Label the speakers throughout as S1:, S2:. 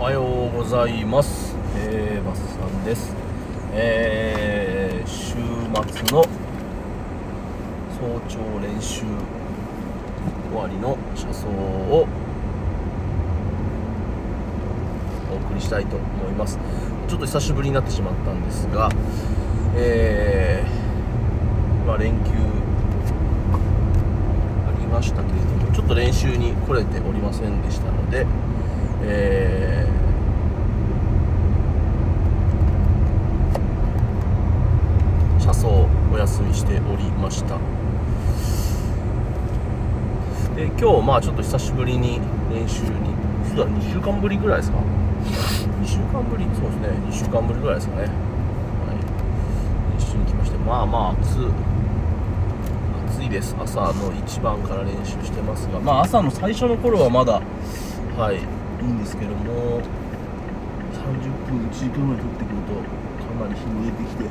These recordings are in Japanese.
S1: おはようございます、えー、バスさんです、えー、週末の早朝練習終わりの車窓をお送りしたいと思います。ちょっと久しぶりになってしまったんですがえー、まあ連休ありましたけれどもちょっと練習に来れておりませんでしたのでえー車窓お休みしておりましたで今日まあちょっと久しぶりに練習に。そうだ2週間ぶりぐらいですか？2週間ぶり？そうですね。2週間ぶりぐらいですかね、はい、練習に来まして。まあまあ暑暑いです。朝の一番から練習してますが。まあ朝の最初の頃はまだはい。いいんですけども30分1時間ぐらい取ってくるとかなり日も出てきて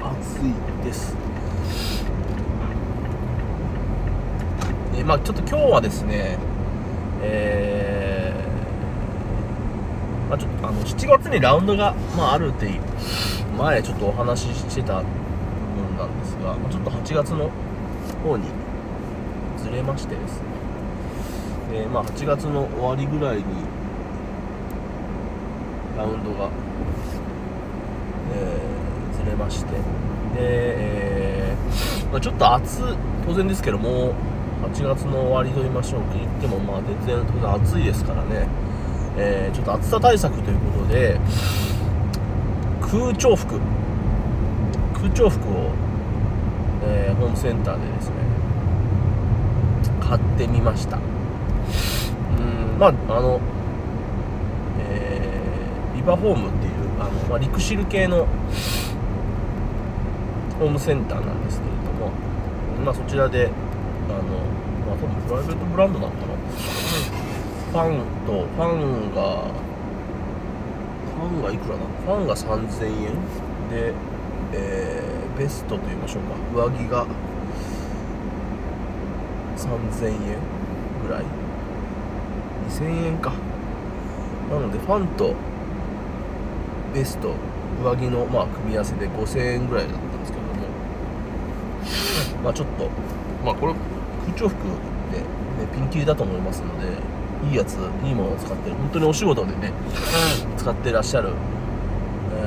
S1: 暑いですでまあちょっと今日はですねえーまあ、ちょっとあの7月にラウンドが、まあ、あるって前ちょっとお話ししてた部分なんですがまあちょっと8月の方にずれましてですね。で、まあ、8月の終わりぐらいにラウンドが、えーずれまして。で、えーまあ、ちょっと暑当然ですけども8月の終わりと言いましょうか。言ってもまあ全然当然暑いですからね、えーちょっと暑さ対策ということで空調服。空調服を、えーホームセンターでですね買ってみました。うんまああのえービバホームっていうあの、まあ、リクシル系のホームセンターなんですけれども、まあ、そちらであの、まあ、多分プライベートブランドなのかなファンとファンがファンがいくらなファンが3000円で、えーベストと言いましょうか上着が3000円ぐらい2000円か。なのでファンとベスト上着の、まあ、組み合わせで5000円ぐらいだったんですけども。まあちょっとまあこれ空調服で、ね、ピンキリだと思いますのでいいやついいものを使ってる。本当にお仕事でね使ってらっしゃる、え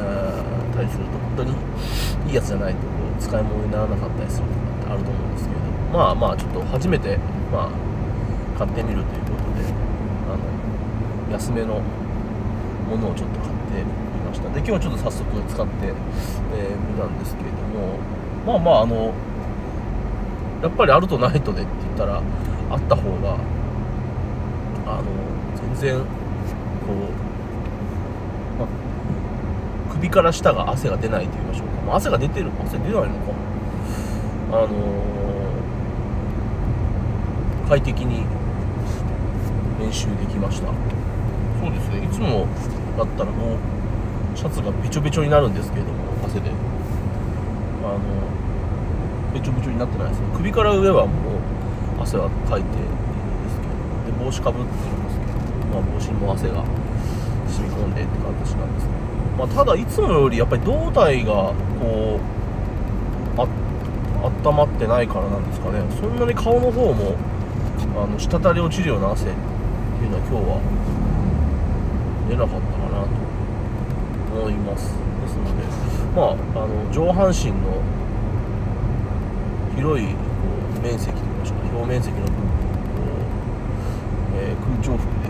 S1: ー、たりすると本当にいいやつじゃないとこう使い物にならなかったりするとかってあると思うんですけれどまあまあちょっと初めてまあ買ってみるということであの安めのものをちょっと買ってみました。で今日はちょっと早速使ってみ、えーみたんですけれどもまあまああのやっぱりあるとないとでって言ったらあった方があの全然こう、まあ、首から下が汗が出ないと言いましょうか、まあ、汗が出てる汗出ないのか。あの快適に練習できました。そうですね。いつもだったらもうシャツがべちょべちょになるんですけれども汗で。あのべちょべちょになってないですね首から上はもう汗はかいていですけどで帽子かぶってるんですけど、まあ、帽子にも汗が染み込んでって形なんですけど、まあ、ただいつもよりやっぱり胴体がこうあ温まってないからなんですかねそんなに顔の方もあの滴り落ちるような汗っていうのは今日は出なかったかなと思いますですのでまああの上半身の広い面積といいましょうか表面積の部分を、えー空調服で、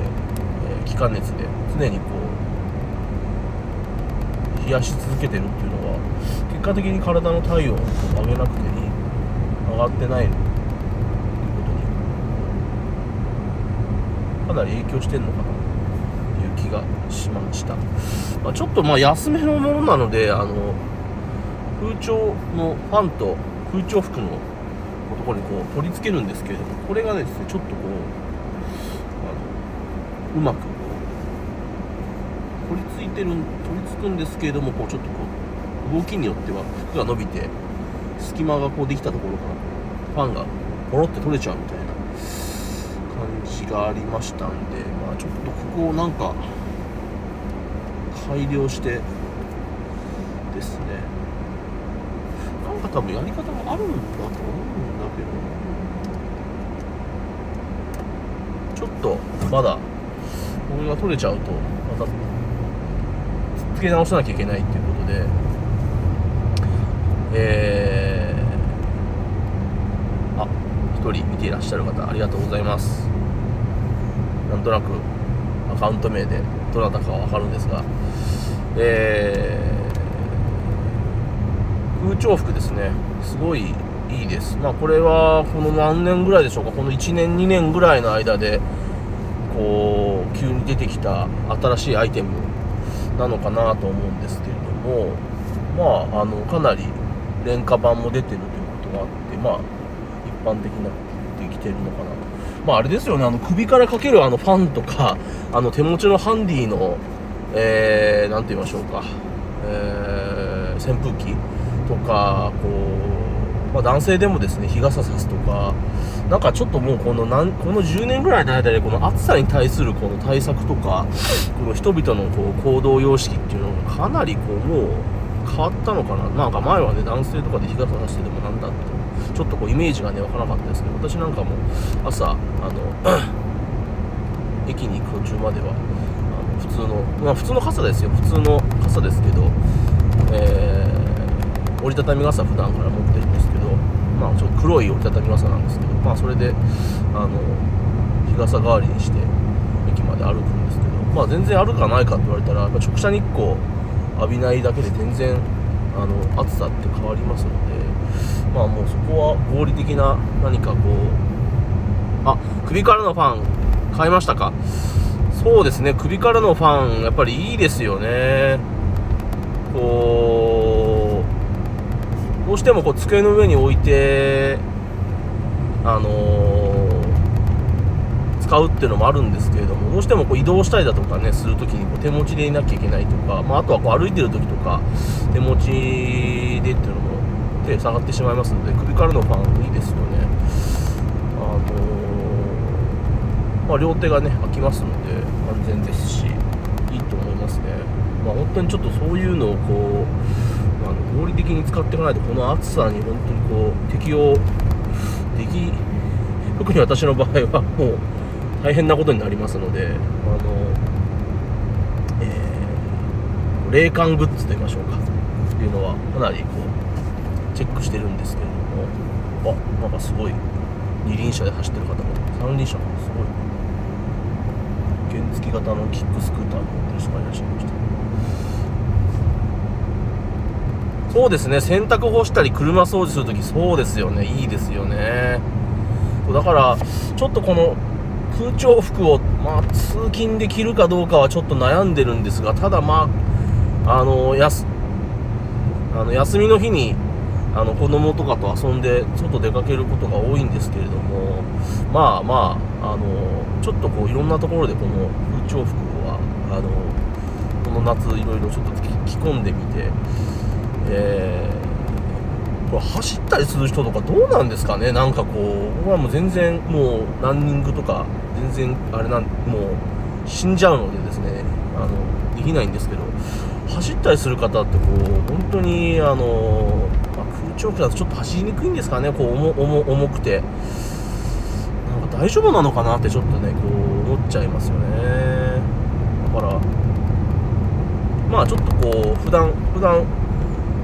S1: えー気化熱で常にこう冷やし続けてるっていうのは結果的に体の体温を上げなくていい上がってないということにかなり影響してるのかなっていう気がしました、まあ、ちょっとまあ安めのものなのであの空調のファンと空調服のところにこう取り付けるんですけれどもこれがですねちょっとこうあのうまくこう取り付いてる取り付くんですけれどもこうちょっとこう動きによっては服が伸びて隙間がこうできたところからファンがポロって取れちゃうみたいな感じがありましたんでまあちょっとここをなんか改良してですね。なんか多分やり方があるんだと思うんだけどちょっとまだこれが取れちゃうとまた付け直さなきゃいけないっていうことでえー、あ一人見ていらっしゃる方ありがとうございます。なんとなくアカウント名でどなたかは分かるんですがえー、空調服ですね。すごいいいです。まあこれはこの何年ぐらいでしょうか？この1年2年ぐらいの間でこう急に出てきた新しいアイテムなのかなと思うんですけれどもまああのかなり廉価版も出てるということがあってまあ一般的になってきてるのかなと。まああれですよね。あの首からかけるあのファンとかあの手持ちのハンディのえー、て言いましょうか、えー、扇風機とかこう、まあ、男性でもですね日傘さすとかなんかちょっともうこのなんこの10年ぐらいの間でこの暑さに対するこの対策とかこの人々のこう行動様式っていうのがかなりこうもう変わったのかな。なんか前はね男性とかで日傘さしててもなんだってちょっとこうイメージがねわからなかったですけど私なんかも朝あの 駅に行く途中まではあの普通のまあ普通の傘ですよ。普通の傘ですけど、ー、折りたたみ傘普段から持ってるんですけどまあちょっと黒い折りたたみ傘なんですけどまあそれであの日傘代わりにして駅まで歩くんですけどまあ全然歩かないかって言われたらやっぱ直射日光浴びないだけで全然あの暑さって変わりますのでまあもうそこは合理的な何かこうあ首からのファン買いましたか。そうですね首からのファンやっぱりいいですよね。こうどうしてもこう机の上に置いてあのー、使うっていうのもあるんですけれどもどうしてもこう移動したりだとかねするときにこう手持ちでいなきゃいけないとか、まあ、あとはこう歩いてる時とか手持ちでっていうのも手下がってしまいますので首からのファンいいですよね。あのー、まあ、両手がね空きますので安全ですしいいと思いますね。まあ本当にちょっとそういうのをこうに使っていかないとこの暑さに本当にこう適応でき特に私の場合はもう大変なことになりますのであの、えー、冷感グッズと言いましょうか。っていうのはかなりこうチェックしてるんですけれども。あなんかすごい二輪車で走ってる方も三輪車もすごい。原付型のキックスクーターを持ってる人がいらっしゃいました。そうですね。洗濯干したり車掃除するときそうですよね。いいですよね。だからちょっとこの空調服を、まあ、通勤で着るかどうかはちょっと悩んでるんですがただまああのやすあの休みの日にあの子供とかと遊んで外出かけることが多いんですけれどもまあまああのちょっとこういろんなところでこの空調服はあのこの夏いろいろちょっと着込んでみて、えー、これ走ったりする人とかどうなんですかね？なんかこう僕はもう全然もうランニングとか全然あれなんもう死んじゃうのでですねあのできないんですけど走ったりする方ってこう本当にあの長期だとちょっと走りにくいんですかね？こう重重重くて。なんか大丈夫なのかなってちょっとねこう思っちゃいますよね。だからまあちょっとこう普段普段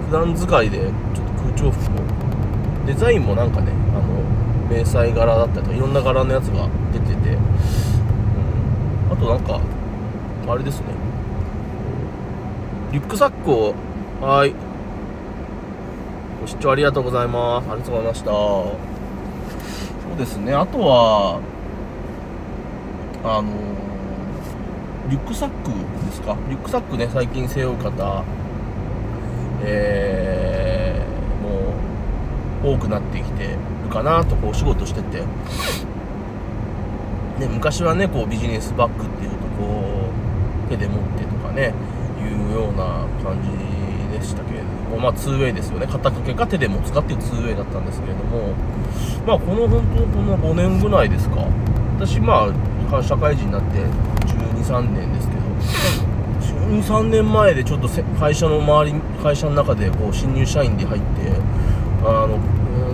S1: 普段使いでちょっと空調服もデザインもなんかねあの迷彩柄だったりとかいろんな柄のやつが出てて、うん、あとなんかあれですね。リュックサックをはい。ご視聴ありがとうございます。ありがとうございました。そうですね、あとは、あの、リュックサックですか？リュックサックね、最近背負う方、えー、もう多くなってきてるかなとこうお仕事してて、ね、昔はねこうビジネスバッグっていうとこう手で持ってとかねいうような感じでしたけれども、まあ、2way ですよね。肩掛けか手でも使っていう 2way だったんですけれども、まあ、この本当この5年ぐらいですか。私まあ社会人になって1 2 3年です23年前でちょっと会社の周り会社の中でこう新入社員で入ってあの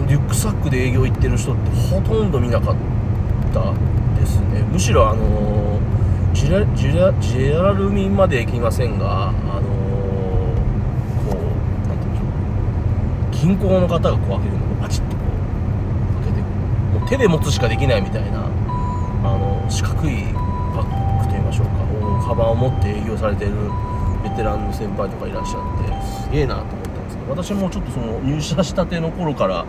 S1: リュックサックで営業行ってる人ってほとんど見なかったですね。むしろあのジェラジェラジェラルミンまで行きませんがあのこうなんていうんでしょう。銀行の方がこう開けるのをパチッとこう開けてもう手で持つしかできないみたいなあの四角いパックといいましょうか。カバンを持って営業されてるベテランの先輩とかいらっしゃってすげえなと思ったんですけど私もちょっとその入社したての頃から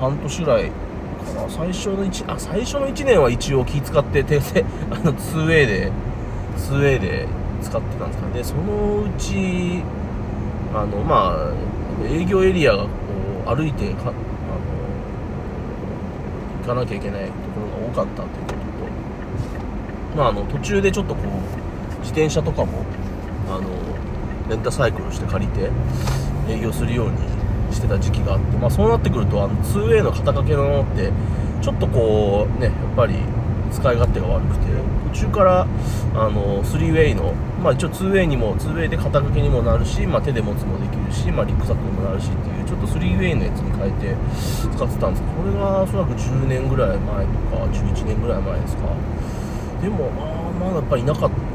S1: 半年ぐらいかな最初の1あ最初の1年は一応気使って手で あの 2way で 2way で使ってたんですかね。でそのうちあのまあ営業エリアがこう歩いてかあの行かなきゃいけないところが多かったということとまああの途中でちょっとこう自転車とかもあのレンタサイクルして借りて営業するようにしてた時期があって、まあ、そうなってくるとあの 2way の肩掛けのものってちょっとこうねやっぱり使い勝手が悪くて途中からあの 3way の、まあ、一応 2way にも 2way で肩掛けにもなるし、まあ、手で持つもできるし、まあ、リュックサックにもなるしっていうちょっと 3way のやつに変えて使ってたんですけどこれがおそらく10年ぐらい前とか11年ぐらい前ですか。でもまあまだやっぱりいなかった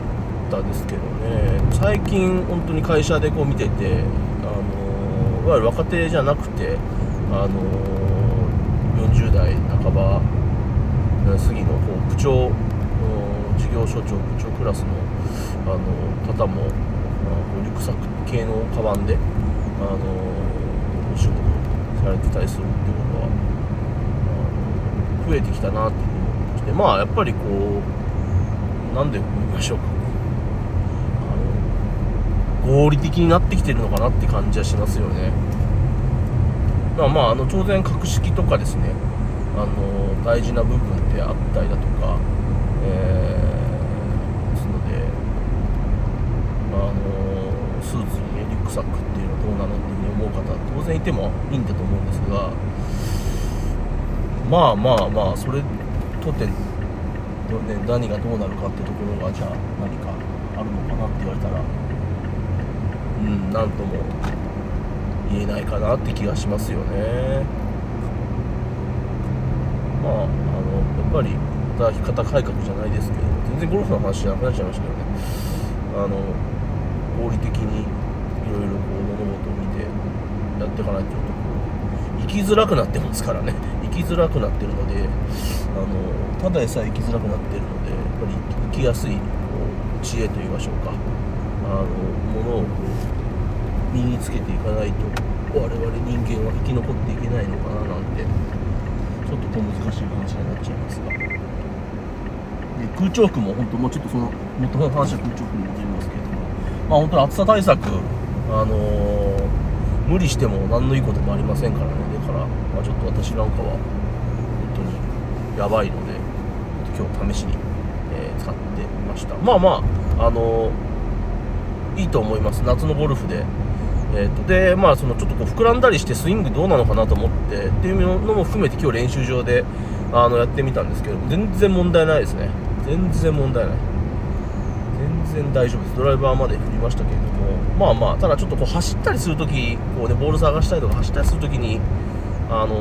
S1: ったですけどね。最近本当に会社でこう見ててあのいわゆる若手じゃなくてあの40代半ば過ぎのこう部長事業所長部長クラスのあの方もリュックサック系のカバンであのお仕事されてたりするっていうことは増えてきたなっていうふうに思ってましてまあやっぱりこう何で言いましょうか。合理的になってきてるのかなって感じはしますよね。まあまあ、あの当然格式とかですねあの大事な部分であったりだとか、えー、ですので、あ、あのスーツに、ね、リュックサックっていうのはどうなのっていうふうに思う方当然いてもいいんだと思うんですがまあまあまあそれとて、ね、何がどうなるかってところがじゃあ何かあるのかなって言われたらうん何とも言えないかなって気がしますよね。まああのやっぱり働き方改革じゃないですけど全然ゴルフの話じゃなくなっちゃいましたけどね。あの合理的にいろいろ物事を見てやっていかないとちょっとこう生きづらくなってますからね。生きづらくなってるのであのただでさえ生きづらくなってるのでやっぱり生きやすいこう知恵といいましょうか。あのものをこう身につけていかないと我々人間は生き残っていけないのかななんてちょっと小難しい話になっちゃいますが。で空調服も本当もうちょっとその元の話は空調服に戻りますけれども。まあ本当に暑さ対策あのー、無理しても何のいいこともありませんからね。だから、まあ、ちょっと私なんかは本当にやばいので今日試しに、えー、使ってみました。まあまああのーいいと思います。夏のゴルフで。えーと、でまあそのちょっとこう膨らんだりしてスイングどうなのかなと思ってっていうのも含めて今日練習場であのやってみたんですけど全然問題ないですね。全然問題ない。全然大丈夫です。ドライバーまで振りましたけれどもまあまあただちょっとこう走ったりするときこうねボール探したりとか走ったりするときにあの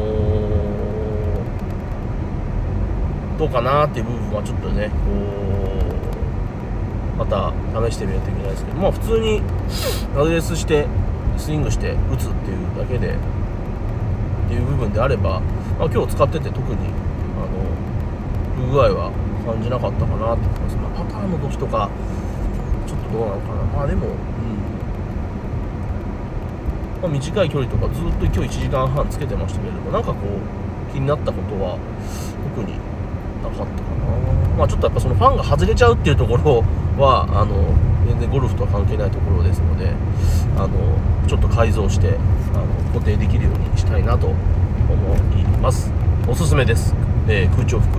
S1: ー、どうかなっていう部分はちょっとねこうまた試してみないといけないですけどまあ普通にアドレスしてスイングして打つっていうだけでっていう部分であれば、まあ、今日使ってて特にあの不具合は感じなかったかなって思います、まあ、パターンの時とかちょっとどうなのかな。まあでも、うん。まあ、短い距離とかずっと今日1時間半つけてましたけれどもなんかこう気になったことは特になかったかな。まあちょっとやっぱそのファンが外れちゃうっていうところはあの全然ゴルフとは関係ないところですのであのちょっと改造してあの固定できるようにしたいなと思います。おすすめです、えー、空調服。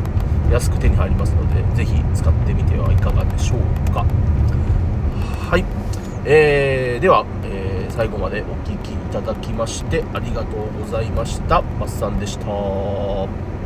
S1: 安く手に入りますのでぜひ使ってみてはいかがでしょうか。はい、えー、では、えー、最後までお聴きいただきましてありがとうございました。バッサンでした。